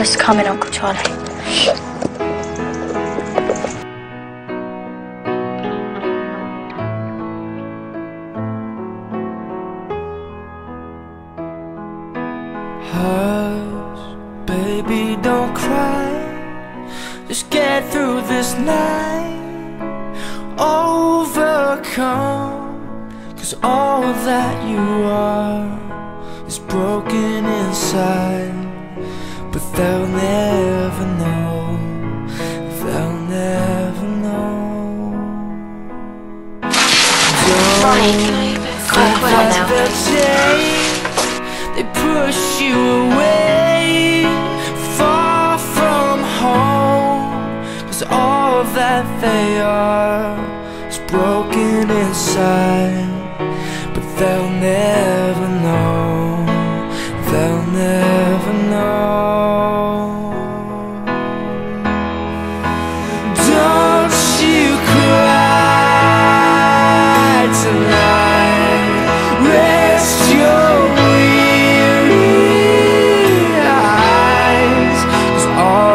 Just come in, Uncle Charlie. Hush, baby, don't cry. Just get through this night. Overcome, cause all that you are is broken inside. They'll never know, they'll never know. Ronnie, can I Think now? They push you away. Far from home. Cause all that they are Is broken inside. But they'll never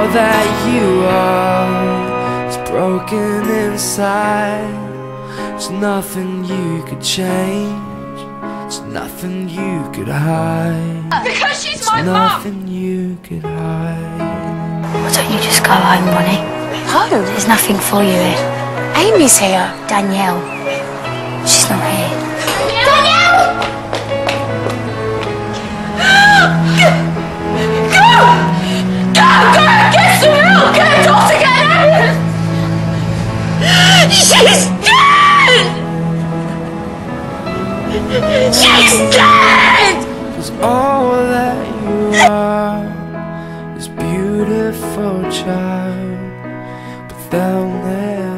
all that you are Is broken inside There's nothing you could change There's nothing you could hide uh, Because she's There's my mum. nothing you could hide Why don't you just go home, Ronnie? No. There's nothing for you here. Amy's here. Danielle. She's not here. Dead! Cause all that you are is beautiful, child. But they'll never